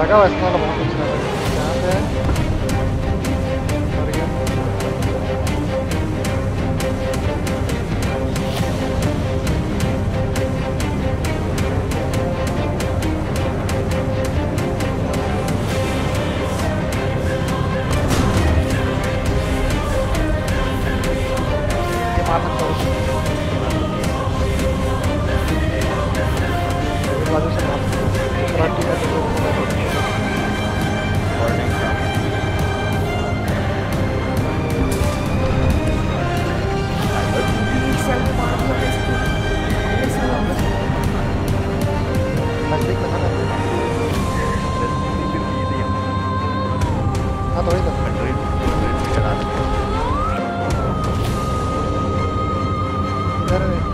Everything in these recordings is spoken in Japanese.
लगा हुआ इसमें बहुत कुछ लगा कर रहे हैं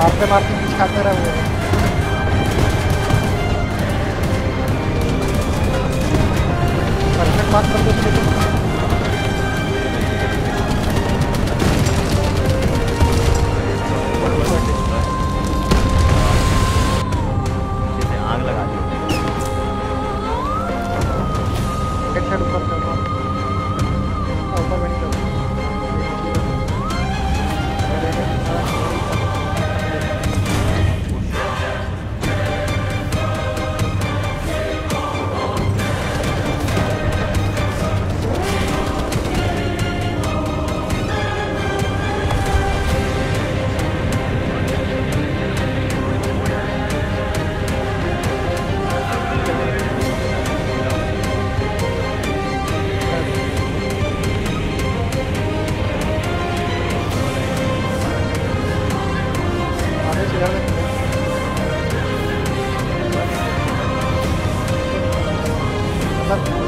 मारते मारते बीच खाते रह は。